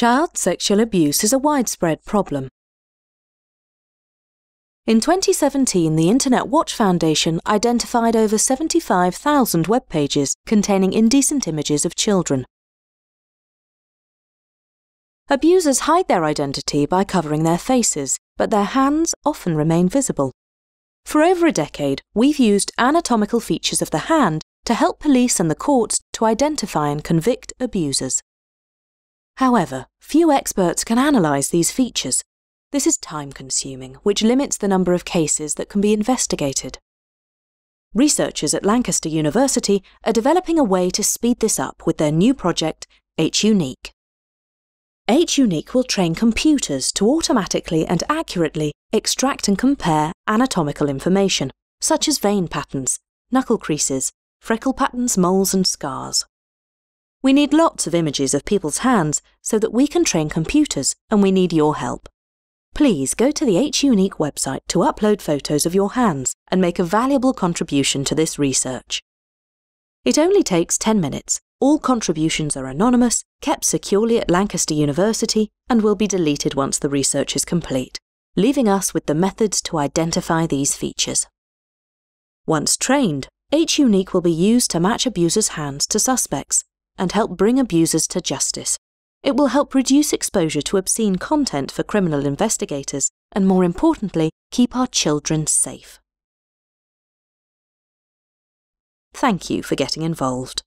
Child sexual abuse is a widespread problem. In 2017, the Internet Watch Foundation identified over 75,000 web pages containing indecent images of children. Abusers hide their identity by covering their faces, but their hands often remain visible. For over a decade, we've used anatomical features of the hand to help police and the courts to identify and convict abusers. However, few experts can analyse these features. This is time consuming, which limits the number of cases that can be investigated. Researchers at Lancaster University are developing a way to speed this up with their new project, H-Unique. H-Unique will train computers to automatically and accurately extract and compare anatomical information, such as vein patterns, knuckle creases, freckle patterns, moles, and scars. We need lots of images of people's hands so that we can train computers, and we need your help. Please go to the H-Unique website to upload photos of your hands and make a valuable contribution to this research. It only takes 10 minutes. All contributions are anonymous, kept securely at Lancaster University, and will be deleted once the research is complete, leaving us with the methods to identify these features. Once trained, H-Unique will be used to match abusers' hands to suspects and help bring abusers to justice. It will help reduce exposure to obscene content for criminal investigators and, more importantly, keep our children safe. Thank you for getting involved.